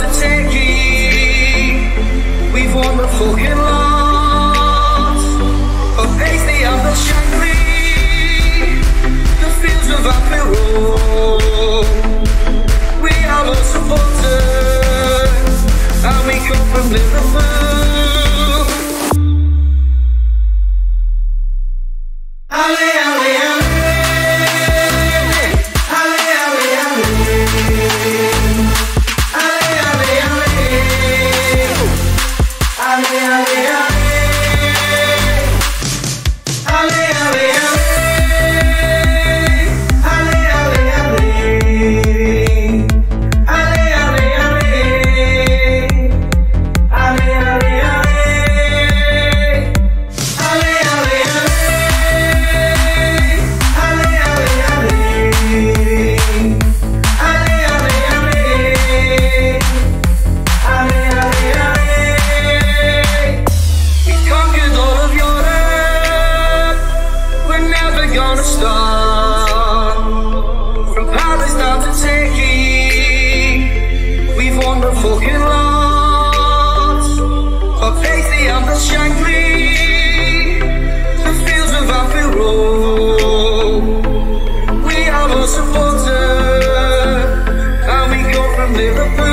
to Turkey We've won the fucking loss The fields of We are supporters. And we come from Liverpool Allez, never refrain